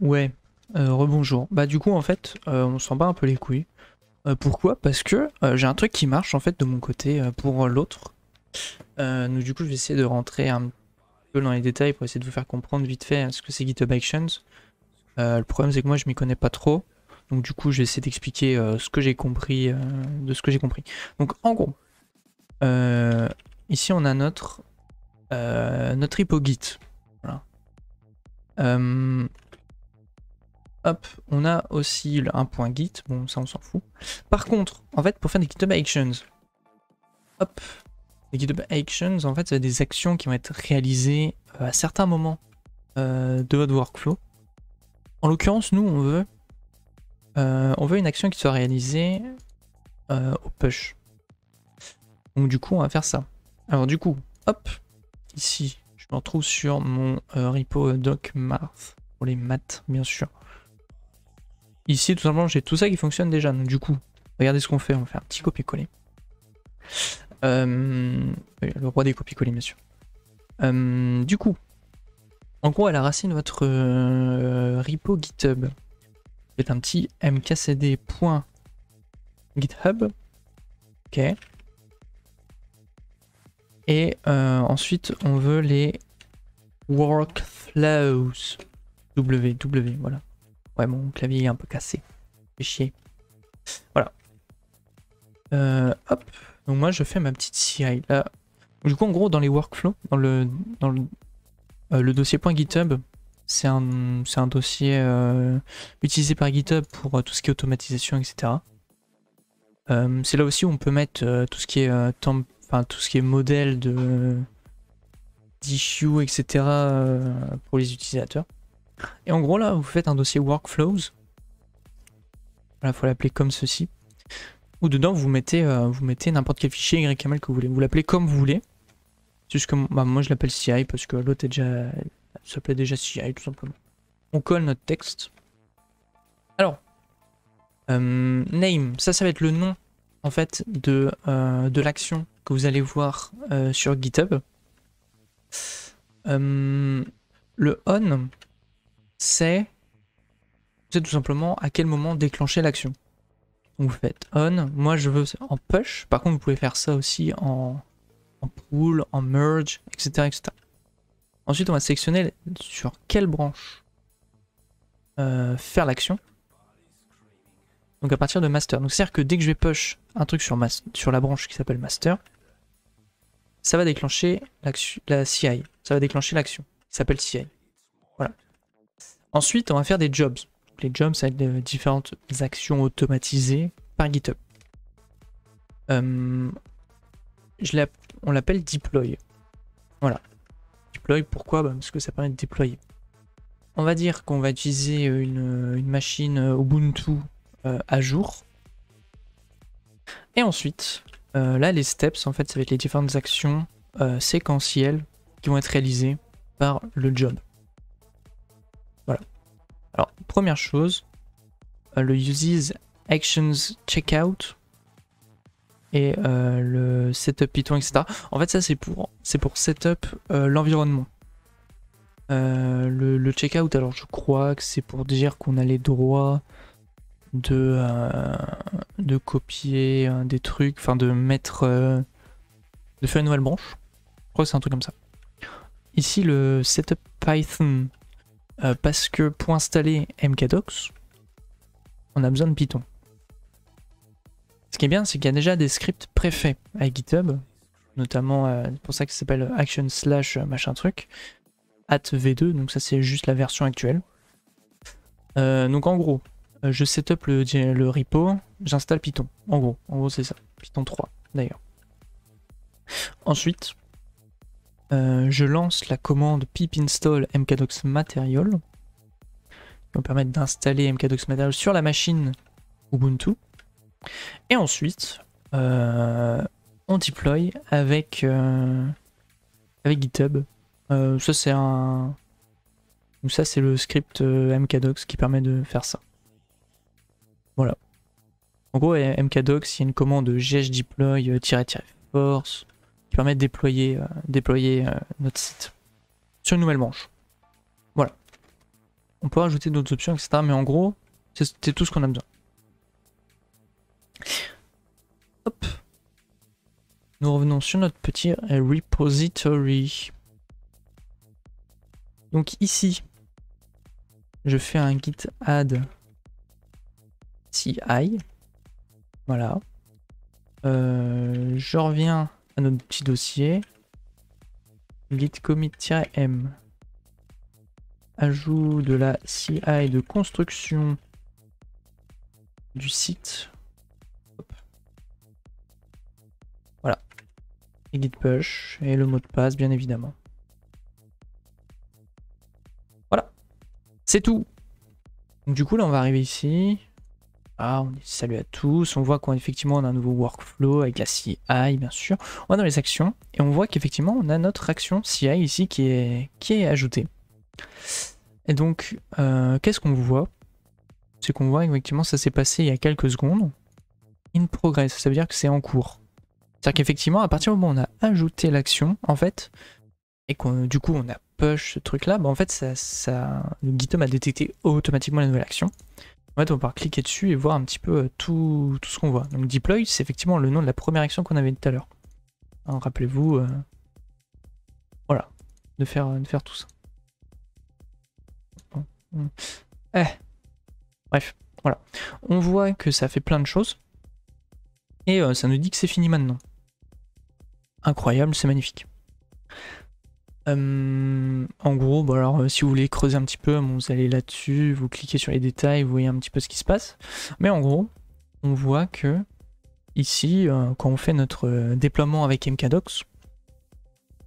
Ouais, euh, rebonjour. Bah du coup en fait, euh, on s'en bat un peu les couilles. Euh, pourquoi? Parce que j'ai un truc qui marche en fait de mon côté pour l'autre. Donc du coup je vais essayer de rentrer un peu dans les détails pour essayer de vous faire comprendre vite fait ce que c'est GitHub Actions. Le problème c'est que moi je m'y connais pas trop. Donc du coup je vais essayer d'expliquer ce que j'ai compris de ce que j'ai compris. Donc en gros, ici on a notre, notre Git. Voilà. Hop, on a aussi un point git, bon ça on s'en fout. Par contre, en fait, pour faire des GitHub Actions, hop, les GitHub Actions, en fait, c'est des actions qui vont être réalisées euh, à certains moments euh, de votre workflow. En l'occurrence, nous, on veut, euh, on veut une action qui soit réalisée au push. Donc du coup, on va faire ça. Alors du coup, hop, ici, je me retrouve sur mon repo docmath, pour les maths, bien sûr. Ici, tout simplement, j'ai tout ça qui fonctionne déjà. Donc, du coup, regardez ce qu'on fait. On faire un petit copier-coller. Euh, le roi des copier-coller, bien sûr. Euh, du coup, en gros, à la racine votre euh, repo GitHub, c'est un petit mkcd.github. Ok. Et ensuite, on veut les workflows. W, W, voilà. Ouais, mon clavier est un peu cassé. Fait chier. Voilà. Euh, hop. Donc moi, je fais ma petite CI là. Du coup, en gros, dans les workflows, dans le, dans le, euh, dossier .github, c'est un, dossier euh, utilisé par GitHub pour tout ce qui est automatisation, etc. C'est là aussi où on peut mettre tout ce qui est tout ce qui est modèle de d'issue, etc. pour les utilisateurs. Et en gros, là, vous faites un dossier workflows. Voilà, faut l'appeler comme ceci. Où dedans, vous mettez, euh, vous mettez n'importe quel fichier YML que vous voulez. Vous l'appelez comme vous voulez. Juste que bah, moi, je l'appelle CI parce que l'autre est déjà, s'appelait déjà CI, tout simplement. On colle notre texte. Alors, euh, name, ça, ça va être le nom, en fait, de, euh, de l'action que vous allez voir sur GitHub. Le on, c'est tout simplement à quel moment déclencher l'action. Vous faites on, moi je veux en push, par contre vous pouvez faire ça aussi en, pull, en merge, etc.. Ensuite on va sélectionner sur quelle branche euh, faire l'action. Donc à partir de master. Donc c'est-à-dire que dès que je vais push un truc sur, sur la branche qui s'appelle master, ça va déclencher la CI. Ça va déclencher l'action qui s'appelle CI. Voilà. Ensuite on va faire des jobs. Les jobs, ça va être différentes actions automatisées par GitHub. Euh, on l'appelle deploy. Voilà. Deploy, pourquoi? Bah, Parce que ça permet de déployer. On va dire qu'on va utiliser une, machine Ubuntu euh, à jour. Et ensuite, euh, là, les steps, en fait, ça va être les différentes actions euh, séquentielles qui vont être réalisées par le job. Alors, première chose, euh, le uses actions checkout et euh, le setup Python, etc. En fait, ça c'est pour c'est pour setup euh, l'environnement. Le, checkout, alors je crois que c'est pour dire qu'on a les droits de de copier des trucs, enfin de mettre de faire une nouvelle branche. Je crois que c'est un truc comme ça. Ici, le setup Python euh, parce que pour installer mkdocs, on a besoin de Python. Ce qui est bien, c'est qu'il y a déjà des scripts préfaits avec GitHub, notamment euh, pour ça que ça s'appelle action slash machin truc, at v2, donc ça c'est juste la version actuelle. Euh, donc en gros, euh, je setup le, le repo, j'installe Python. En gros, en gros c'est ça, Python 3 d'ailleurs. Ensuite, euh, je lance la commande pip install mkdocs material qui va me permettre d'installer mkdocs material sur la machine Ubuntu. Et ensuite, euh, on deploy avec, euh, avec GitHub. Ça c'est un, ça c'est le script mkdocs qui permet de faire ça. Voilà. En gros, euh, mkdocs, il y a une commande gsdeploy-force permet de déployer, euh, euh, notre site sur une nouvelle branche. Voilà. On peut rajouter d'autres options, etc. Mais en gros, c'est tout ce qu'on a besoin. Hop. Nous revenons sur notre petit repository. Donc ici, je fais un git add ci. Voilà. Euh, je reviens à notre petit dossier. Git commit-m. Ajout de la CI de construction du site. Voilà. Et git push et le mot de passe, bien évidemment. Voilà. C'est tout. du coup, là, on va arriver ici. Ah, on dit salut à tous. On voit qu'effectivement, on a un nouveau workflow avec la CI, bien sûr. On va dans les actions et on voit qu'effectivement, on a notre action CI ici qui est, ajoutée. Et donc, euh, qu'est-ce qu'on voit? C'est qu'on voit effectivement ça s'est passé il y a quelques secondes. In progress, ça veut dire que c'est en cours. C'est-à-dire qu'effectivement, à partir du moment où on a ajouté l'action, en fait, et qu'on du coup on a push ce truc-là, bah en fait, ça, ça, le GitHub a détecté automatiquement la nouvelle action. On va pouvoir cliquer dessus et voir un petit peu euh, tout, tout ce qu'on voit. Donc deploy, c'est effectivement le nom de la première action qu'on avait tout à l'heure. Hein, rappelez-vous, euh, voilà, de faire, de faire tout ça. Eh. Bref, voilà. On voit que ça fait plein de choses. Et euh, ça nous dit que c'est fini maintenant. Incroyable, c'est magnifique. Euh, en gros, alors euh, si vous voulez creuser un petit peu, vous allez là-dessus, vous cliquez sur les détails, vous voyez un petit peu ce qui se passe. Mais en gros, on voit que ici, euh, quand on fait notre déploiement avec MKDocs,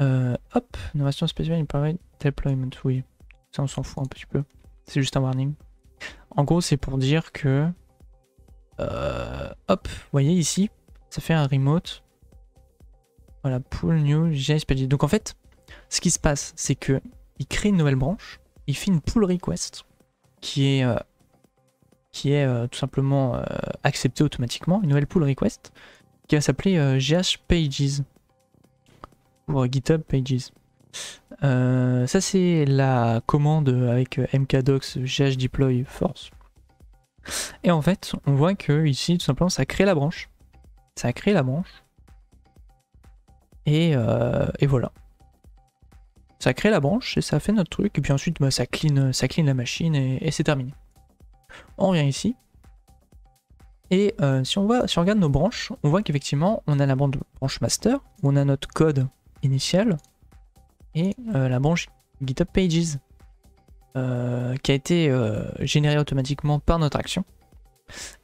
hop, innovation spéciale, il deployment, oui, ça on s'en fout un petit peu, c'est juste un warning. En gros, c'est pour dire que, hop, vous voyez ici, ça fait un remote, voilà, pull new JS Donc en fait, ce qui se passe, c'est que il crée une nouvelle branche, il fait une pull request qui est, euh, qui est euh, tout simplement euh, acceptée automatiquement, une nouvelle pull request qui va s'appeler GH Pages pour GitHub Pages. ça c'est la commande avec mkdocs gh deploy force. Et en fait, on voit que ici, tout simplement, ça crée la branche. Ça a créé la branche. Et, et voilà ça crée la branche et ça fait notre truc, et puis ensuite bah, ça, clean, la machine et, c'est terminé. On revient ici. Et euh, si, on voit, si on regarde nos branches, on voit qu'effectivement on a la branche master, où on a notre code initial, et euh, la branche GitHub Pages, euh, qui a été générée automatiquement par notre action.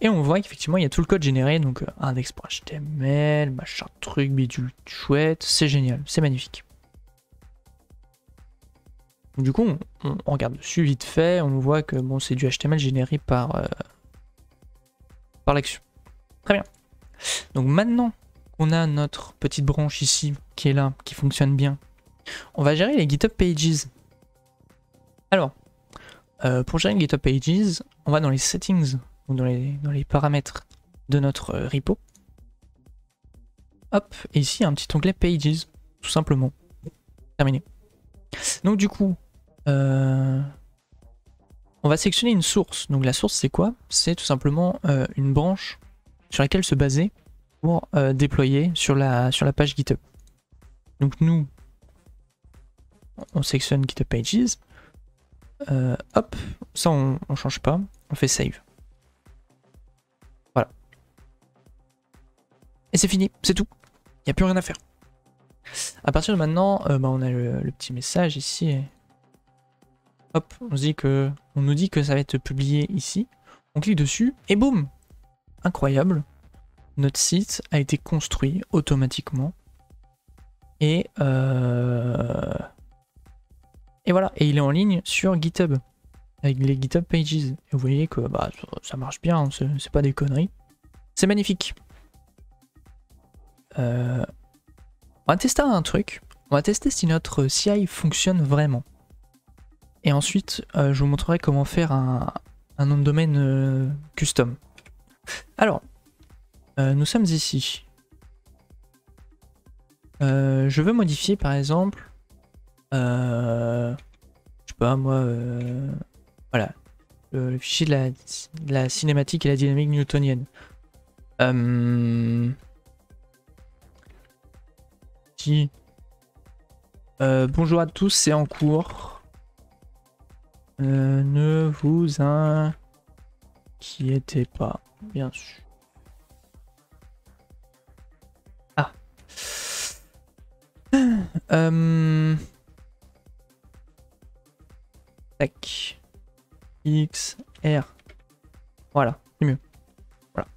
Et on voit qu'effectivement il y a tout le code généré, donc index.html, machin truc, bidule chouette, c'est génial, c'est magnifique. Du coup, on, regarde dessus vite fait, on voit que bon, c'est du HTML généré par, euh, par l'action. Très bien. Donc maintenant qu'on a notre petite branche ici, qui est là, qui fonctionne bien, on va gérer les GitHub Pages. Alors, euh, pour gérer les GitHub Pages, on va dans les settings, ou dans les, paramètres de notre euh, repo. Hop, et ici, un petit onglet Pages, tout simplement. Terminé. Donc du coup, euh, on va sélectionner une source. Donc la source c'est quoi? C'est tout simplement euh, une branche sur laquelle se baser pour euh, déployer sur la, page GitHub. Donc nous, on sélectionne GitHub Pages. hop, ça on, on change pas, on fait save. Voilà. Et c'est fini, c'est tout. Il n'y a plus rien à faire. À partir de maintenant, bah, on a le, petit message ici. Hop, on, dit que, on nous dit que ça va être publié ici. On clique dessus et boum Incroyable. Notre site a été construit automatiquement. Et, euh, voilà, et il est en ligne sur GitHub. Avec les GitHub Pages. Et vous voyez que bah, ça marche bien, hein, c'est pas des conneries. C'est magnifique. Euh, on va tester un truc. On va tester si notre CI fonctionne vraiment. Et ensuite, euh, je vous montrerai comment faire un, nom de domaine euh, custom. Alors, euh, nous sommes ici. je veux modifier par exemple, je sais pas moi, Voilà. Le, fichier de la, cinématique et la dynamique newtonienne. Euh, bonjour à tous, c'est en cours. Euh, ne vous inquiétez pas, bien sûr. Ah. Euh... Tac. X, R. Voilà, c'est mieux. Voilà.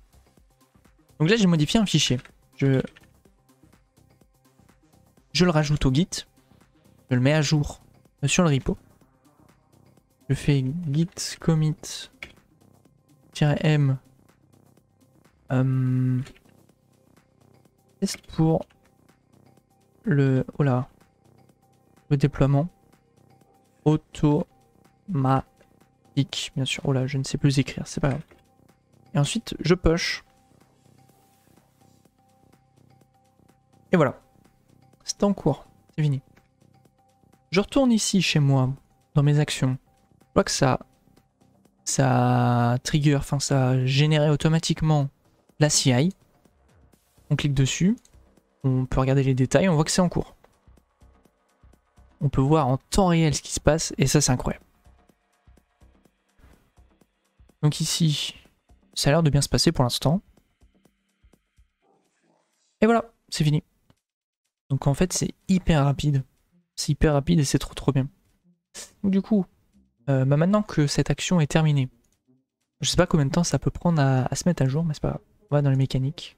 Donc là, j'ai modifié un fichier. Je... Je le rajoute au Git. Je le mets à jour sur le repo. Je fais git commit -m euh, test pour le oh là, le déploiement automatique bien sûr. Oh là, je ne sais plus écrire, c'est pas grave. Et ensuite, je push. Et voilà. C'est en cours. C'est fini. Je retourne ici chez moi, dans mes actions. Je vois que ça, ça trigger, enfin ça a généré automatiquement la CI. On clique dessus, on peut regarder les détails, on voit que c'est en cours. On peut voir en temps réel ce qui se passe et ça c'est incroyable. Donc ici, ça a l'air de bien se passer pour l'instant. Et voilà, c'est fini. Donc en fait c'est hyper rapide. C'est hyper rapide et c'est trop trop bien. Du coup, euh, bah, maintenant que cette action est terminée, je sais pas combien de temps ça peut prendre à, se mettre à jour, mais c'est pas grave. On va dans les mécaniques.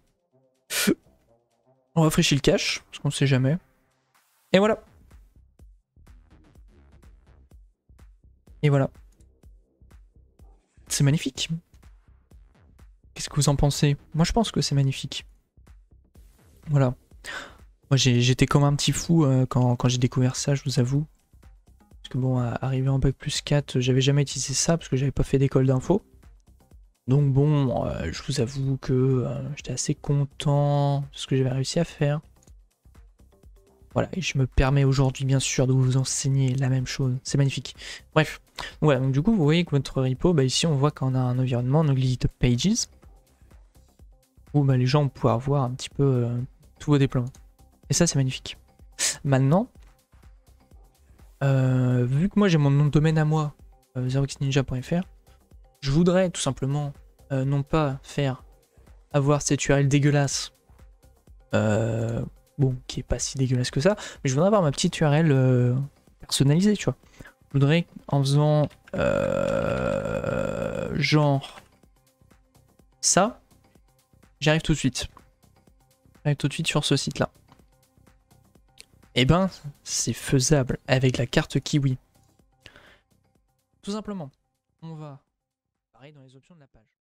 On rafraîchit le cache, parce qu'on sait jamais. Et voilà. Et voilà. C'est magnifique. Qu'est-ce que vous en pensez? Moi je pense que c'est magnifique. Voilà. Moi j'étais comme un petit fou euh, quand, j'ai découvert ça, je vous avoue. Parce que bon, arrivé en bac plus 4, j'avais jamais utilisé ça parce que j'avais pas fait d'école d'info. Donc bon, euh, je vous avoue que euh, j'étais assez content de ce que j'avais réussi à faire. Voilà, et je me permets aujourd'hui bien sûr de vous enseigner la même chose. C'est magnifique. Bref, voilà, donc du coup vous voyez que votre repo, bah, ici on voit qu'on a un environnement, donc pages, où bah, les gens vont pouvoir voir un petit peu tous vos déploiements. Et ça, c'est magnifique. Maintenant, euh, vu que moi j'ai mon nom de domaine à moi, euh, je voudrais tout simplement euh, non pas faire avoir cette URL dégueulasse, euh, bon, qui est pas si dégueulasse que ça, mais je voudrais avoir ma petite URL personnalisée, tu vois. Je voudrais en faisant genre ça, j'arrive tout de suite. J'arrive tout de suite sur ce site-là. Eh ben, c'est faisable avec la carte Kiwi. Tout simplement, on va pareil dans les options de la page.